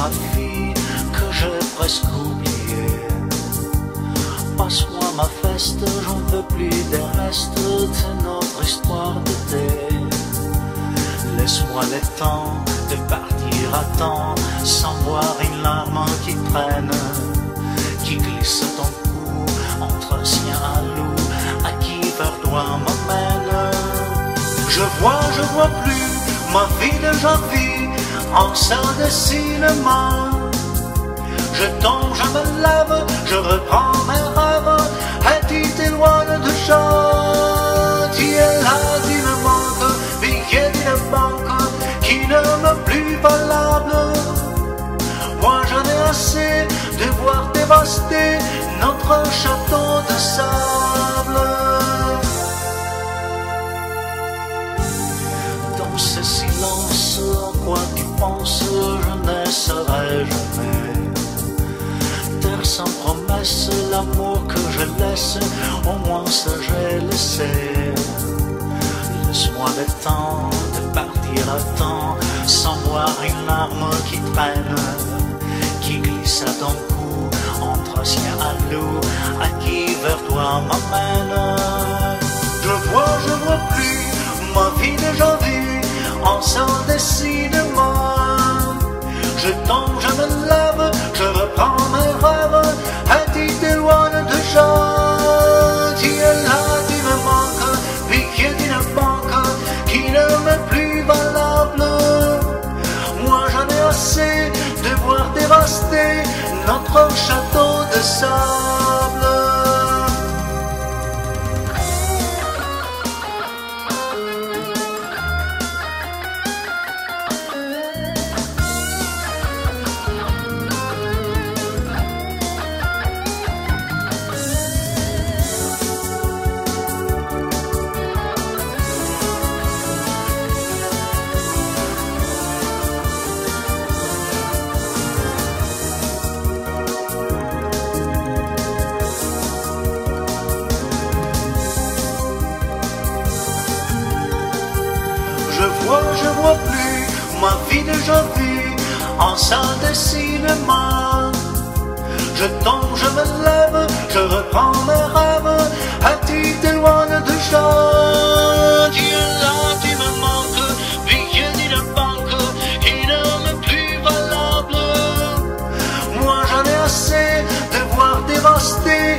ma fille que j'ai presque oubliée. Passe-moi ma feste, j'en veux plus des restes de notre histoire d'été. Laisse-moi le temps de partir à temps sans voir une larme qui traîne, qui glisse ton cou entre sien à loup, à qui vers toi m'emmène. Je vois, je vois plus ma vie de vie en cinéma. Je tombe, je me lève, je reprends mes rêves, et tu t'éloignes de chat. Tu es là, tu me manques, billet d'une banque qui ne me plus valable. Moi j'en ai assez de voir silence, en quoi tu penses, je ne serai jamais. Terre sans promesse, l'amour que je laisse, au moins ça j'ai laissé. Laisse-moi le temps de partir à temps, sans voir une larme qui traîne, qui glisse à ton cou, entre sien à loup, à qui vers toi m'emmène. En salle de cinéma. Je vois plus ma vie d'aujourd'hui en salle de cinéma. Je tombe, je me lève, je reprends mes rêves. As-tu des loin de joie Tu es là, tu me manques, billet de banque, il ne m'est plus valable. Moi j'en ai assez de voir dévaster